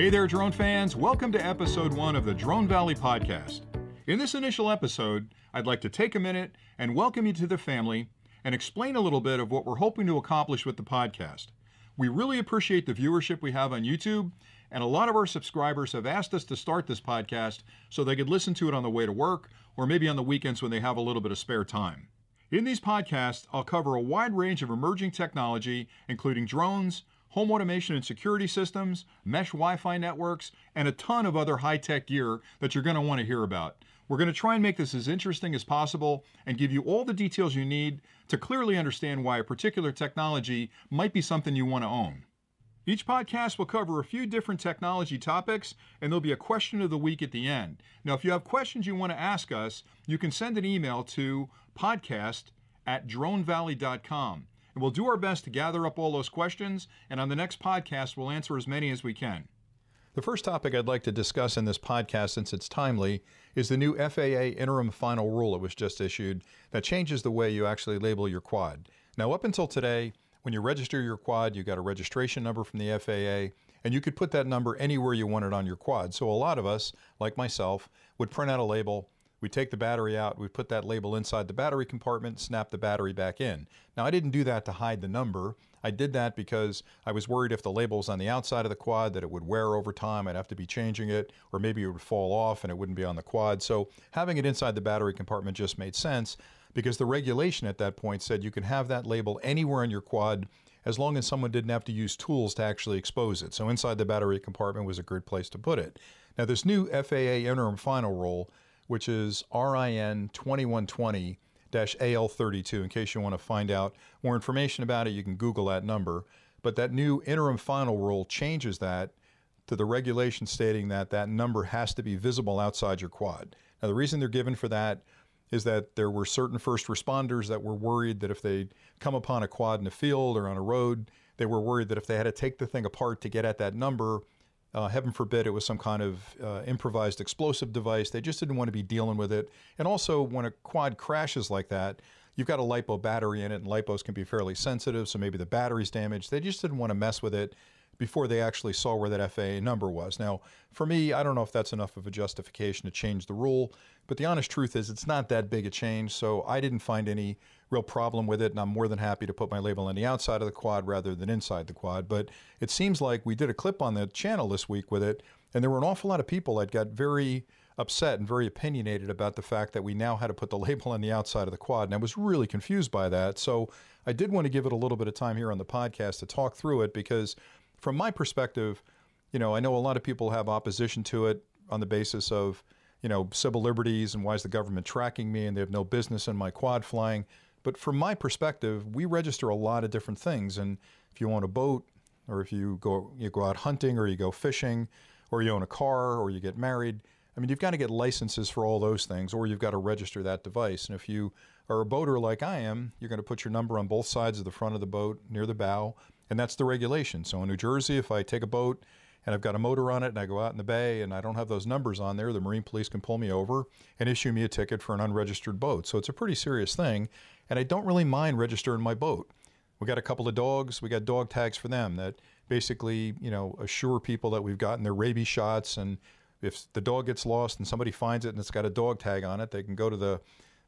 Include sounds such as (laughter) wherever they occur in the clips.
Hey there, drone fans. Welcome to episode one of the Drone Valley podcast. In this initial episode, I'd like to take a minute and welcome you to the family and explain a little bit of what we're hoping to accomplish with the podcast. We really appreciate the viewership we have on YouTube, and a lot of our subscribers have asked us to start this podcast so they could listen to it on the way to work or maybe on the weekends when they have a little bit of spare time. In these podcasts, I'll cover a wide range of emerging technology, including drones, home automation and security systems, mesh Wi Fi networks, and a ton of other high tech gear that you're going to want to hear about. We're going to try and make this as interesting as possible and give you all the details you need to clearly understand why a particular technology might be something you want to own. Each podcast will cover a few different technology topics, and there'll be a question of the week at the end. Now, if you have questions you want to ask us, you can send an email to podcast at dronevalley.com. And we'll do our best to gather up all those questions, and on the next podcast, we'll answer as many as we can. The first topic I'd like to discuss in this podcast, since it's timely, is the new FAA interim final rule that was just issued that changes the way you actually label your quad. Now, up until today, when you register your quad, you got a registration number from the FAA, and you could put that number anywhere you wanted on your quad. So a lot of us, like myself, would print out a label, we take the battery out, we put that label inside the battery compartment, snap the battery back in. Now, I didn't do that to hide the number. I did that because I was worried if the label was on the outside of the quad that it would wear over time. I'd have to be changing it, or maybe it would fall off and it wouldn't be on the quad. So having it inside the battery compartment just made sense because the regulation at that point said you can have that label anywhere on your quad as long as someone didn't have to use tools to actually expose it. So inside the battery compartment was a good place to put it. Now, this new FAA interim final rule which is RIN 2120 AL32. In case you want to find out more information about it, you can Google that number. But that new interim final rule changes that to the regulation stating that that number has to be visible outside your quad. Now, the reason they're given for that is that there were certain first responders that were worried that if they come upon a quad in a field or on a road, they were worried that if they had to take the thing apart to get at that number, uh, heaven forbid it was some kind of uh, improvised explosive device. They just didn't want to be dealing with it. And also, when a quad crashes like that, you've got a LiPo battery in it, and LiPos can be fairly sensitive, so maybe the battery's damaged. They just didn't want to mess with it before they actually saw where that FAA number was. Now, for me, I don't know if that's enough of a justification to change the rule, but the honest truth is it's not that big a change, so I didn't find any real problem with it, and I'm more than happy to put my label on the outside of the quad rather than inside the quad. But it seems like we did a clip on the channel this week with it, and there were an awful lot of people that got very upset and very opinionated about the fact that we now had to put the (laughs) label on the outside of the quad. And I was really confused by that. So I did want to give it a little bit of time here on the podcast to talk through it because, from my perspective, you know, I know a lot of people have opposition to it on the basis of, you know, civil liberties and why is the government tracking me and they have no business in my quad flying. But from my perspective, we register a lot of different things. And if you own a boat, or if you go you go out hunting, or you go fishing, or you own a car, or you get married, I mean, you've got to get licenses for all those things, or you've got to register that device. And if you are a boater like I am, you're going to put your number on both sides of the front of the boat near the bow, and that's the regulation. So in New Jersey, if I take a boat and I've got a motor on it and I go out in the bay and I don't have those numbers on there, the Marine Police can pull me over and issue me a ticket for an unregistered boat. So it's a pretty serious thing and I don't really mind registering my boat. We got a couple of dogs. We got dog tags for them that basically, you know, assure people that we've gotten their rabies shots. And if the dog gets lost and somebody finds it and it's got a dog tag on it, they can go to the,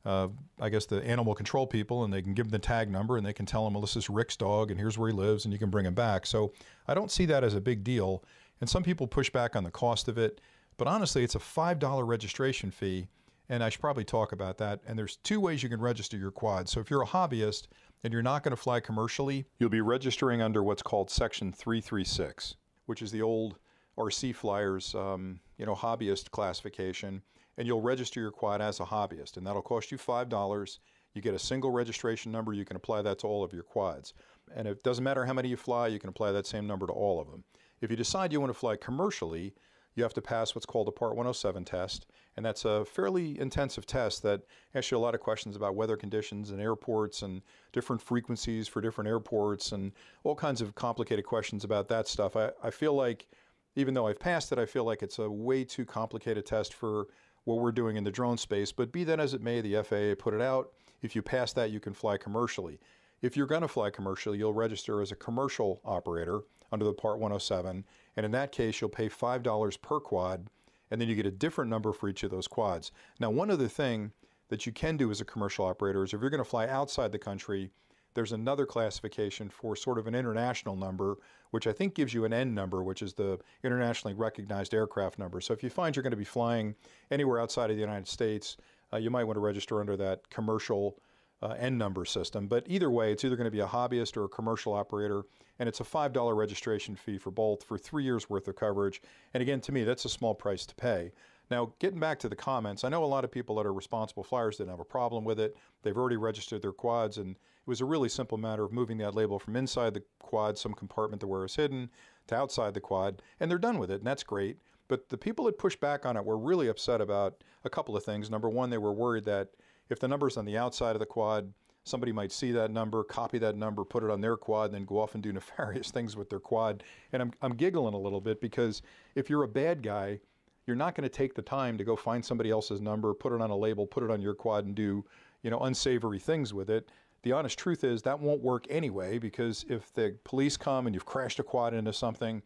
uh, I guess, the animal control people and they can give them the tag number and they can tell them, well, this is Rick's dog and here's where he lives and you can bring him back. So I don't see that as a big deal. And some people push back on the cost of it. But honestly, it's a $5 registration fee and I should probably talk about that. And there's two ways you can register your quad. So if you're a hobbyist and you're not going to fly commercially, you'll be registering under what's called Section 336, which is the old RC flyers, um, you know, hobbyist classification. And you'll register your quad as a hobbyist, and that'll cost you five dollars. You get a single registration number. You can apply that to all of your quads. And it doesn't matter how many you fly, you can apply that same number to all of them. If you decide you want to fly commercially, you have to pass what's called a Part 107 test. And that's a fairly intensive test that asks you a lot of questions about weather conditions and airports and different frequencies for different airports and all kinds of complicated questions about that stuff. I, I feel like, even though I've passed it, I feel like it's a way too complicated test for what we're doing in the drone space. But be that as it may, the FAA put it out. If you pass that, you can fly commercially. if you're going to fly commercially, you'll register as a commercial operator under the Part 107. And in that case, you'll pay $5 per quad, and then you get a different number for each of those quads. Now, one other thing that you can do as a commercial operator is if you're going to fly outside the country, there's another classification for sort of an international number, which I think gives you an N number, which is the internationally recognized aircraft number. So if you find you're going to be flying anywhere outside of the United States, uh, you might want to register under that commercial uh, N number system. But either way, it's either going to be a hobbyist or a commercial operator, and it's a $5 registration fee for both for three years worth of coverage. And again, to me, that's a small price to pay. Now, getting back to the comments, I know a lot of people that are responsible flyers didn't have a problem with it. They've already registered their quads, and it was a really simple matter of moving that label from inside the quad, some compartment to where it's hidden, to outside the quad, and they're done with it, and that's great. But the people that pushed back on it were really upset about a couple of things. Number one, they were worried that if the number's on the outside of the quad, somebody might see that number, copy that number, put it on their quad, and then go off and do (laughs) nefarious things with their quad. And I'm, I'm giggling a little bit because if you're a bad guy, you're not going to take the time to go find somebody else's number, put it on a label, put it on your quad, and do you know unsavory things with it. The honest truth is that won't work anyway because if the police come and you've crashed a quad into something,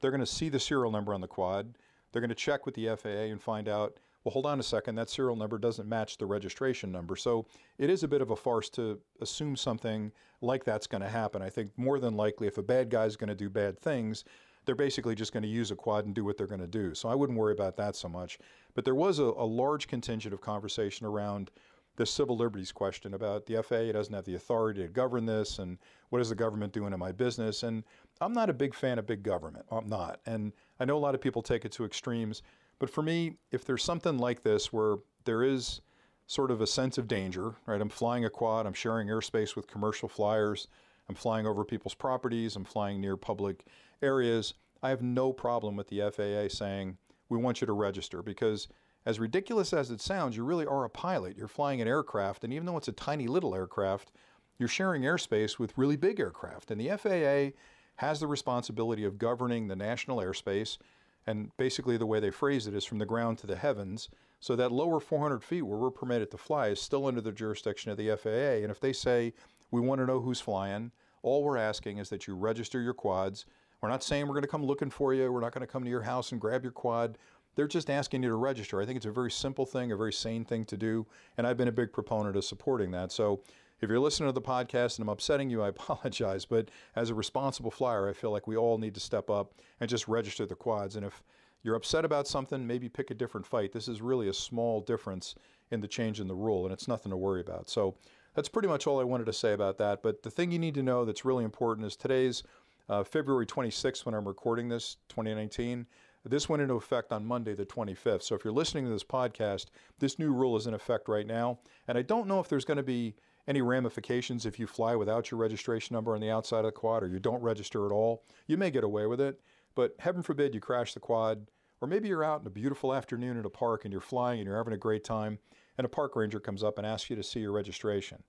they're going to see the serial number on the quad. They're going to check with the FAA and find out, well, hold on a second, that serial number doesn't match the registration number. So it is a bit of a farce to assume something like that's going to happen. I think more than likely, if a bad guy is going to do bad things, they're basically just going to use a quad and do what they're going to do. So I wouldn't worry about that so much. But there was a, a large contingent of conversation around the civil liberties question about the FAA doesn't have the authority to govern this and what is the government doing in my business. And I'm not a big fan of big government. I'm not. And I know a lot of people take it to extremes. But for me, if there's something like this where there is sort of a sense of danger, right? I'm flying a quad, I'm sharing airspace with commercial flyers, I'm flying over people's properties, I'm flying near public areas. I have no problem with the FAA saying, we want you to register because as ridiculous as it sounds, you really are a pilot. You're flying an aircraft, and even though it's a tiny little aircraft, you're sharing airspace with really big aircraft. And the FAA has the responsibility of governing the national airspace. And basically, the way they phrase it is from the ground to the heavens. So that lower 400 feet where we're permitted to fly is still under the jurisdiction of the FAA. And if they say, we want to know who's flying, all we're asking is that you register your quads. We're not saying we're going to come looking for you. We're not going to come to your house and grab your quad. They're just asking you to register. I think it's a very simple thing, a very sane thing to do, and I've been a big proponent of supporting that. So if you're listening to the podcast and I'm upsetting you, I (laughs) apologize. But as a responsible flyer, I feel like we all need to step up and just register the quads. And if you're upset about something, maybe pick a different fight. This is really a small difference in the change in the rule, and it's nothing to worry about. So that's pretty much all I wanted to say about that. But the thing you need to know that's really important is today's uh, February 26th when I'm recording this, 2019. This went into effect on Monday, the 25th. So if you're listening to this podcast, this new rule is in effect right now. And I don't know if there's going to be any ramifications if you fly without your registration number on the outside of the quad or you don't register at all. You may get away with it, but heaven forbid you crash the quad, or maybe you're out in a beautiful afternoon at a park and you're flying and you're having a great time, and a park ranger comes up and asks you to see your registration.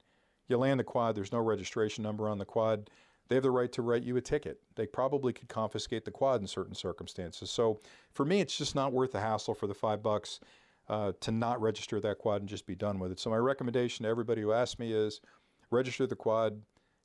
You land the quad, there's no registration number on the quad they have the right to write you a ticket. They probably could confiscate the quad in certain circumstances. So for me, it's just not worth the hassle for the five bucks uh, to not register that quad and just be done with it. So my recommendation to everybody who asks me is register the quad,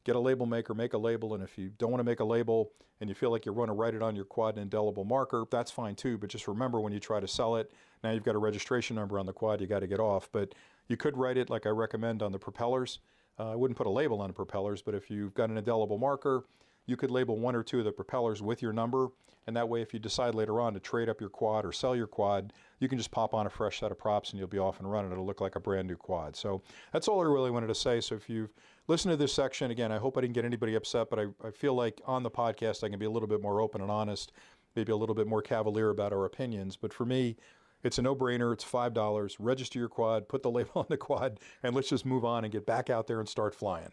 get a label maker, make a label, and if you don't want to make a label and you feel like you want to write it on your quad in indelible marker, that's fine too. But just remember when you try to sell it, now you've got a registration number on the quad you got to get off. But you could write it like I recommend on the propellers. Uh, I wouldn't put a label on the propellers, but if you've got an indelible marker, you could label one or two of the propellers with your number, and that way if you decide later on to trade up your quad or sell your quad, you can just pop on a fresh set of props and you'll be off and running. It'll look like a brand new quad. So that's all I really wanted to say. So if you've listened to this section, again, I hope I didn't get anybody upset, but I, I feel like on the podcast I can be a little bit more open and honest, maybe a little bit more cavalier about our opinions. But for me, it's a no-brainer. It's $5. Register your quad, put the (laughs) label on the quad, and let's just move on and get back out there and start flying.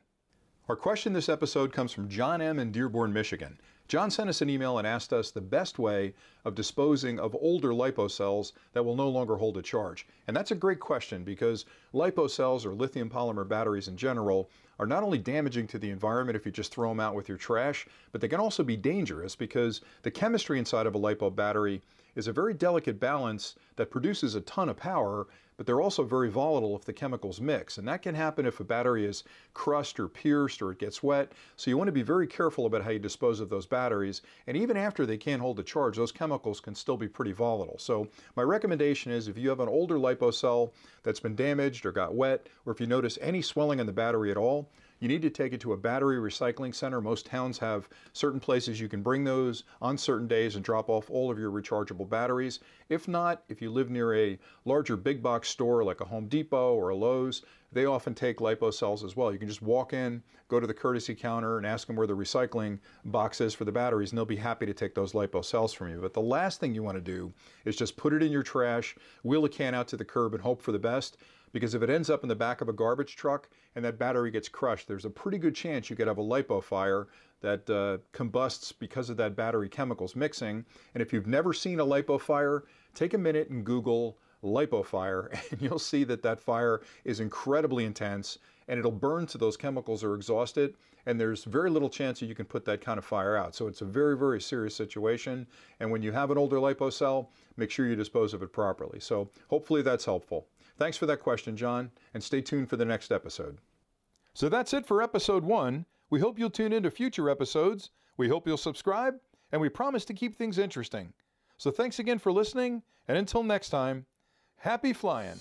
Our question this episode comes from John M. in Dearborn, Michigan. John sent us an email and asked us the best way of disposing of older lipo cells that will no longer hold a charge. And that's a great question because lipo cells or lithium polymer batteries in general are not only damaging to the environment if you just throw them out with your trash, but they can also be dangerous because the chemistry inside of a lipo battery is a very delicate balance that produces a ton of power, but they're also very volatile if the chemicals mix. And that can happen if a battery is crushed or pierced or it gets wet. So you want to be very careful about how you dispose of those batteries. And even after they can't hold a charge, those chemicals can still be pretty volatile. So my recommendation is if you have an older LiPo cell that's been damaged or got wet, or if you notice any swelling in the battery at all, you need to take it to a battery recycling center. Most towns have certain places you can bring those on certain days and drop off all of your rechargeable batteries. If not, if you live near a larger big box store like a Home Depot or a Lowe's, they often take lipo cells as well. You can just walk in, go to the courtesy counter and ask them where the recycling box is for the batteries and they'll be happy to take those lipo cells from you. But the last thing you want to do is just put it in your trash, wheel a can out to the curb and hope for the best because if it ends up in the back of a garbage truck and that battery gets crushed, there's a pretty good chance you could have a lipo fire that uh, combusts because of that battery chemicals mixing. And if you've never seen a lipo fire, take a minute and Google lipo fire, (laughs) and you'll see that that fire is incredibly intense and it'll burn to those chemicals are exhausted and there's very little chance that you can put that kind of fire out. So it's a very, very serious situation. And when you have an older lipo cell, make sure you dispose of it properly. So hopefully that's helpful. Thanks for that question, John, and stay tuned for the next episode. So that's it for episode one. We hope you'll tune in to future episodes. We hope you'll subscribe, and we promise to keep things interesting. So thanks again for listening, and until next time, happy flying.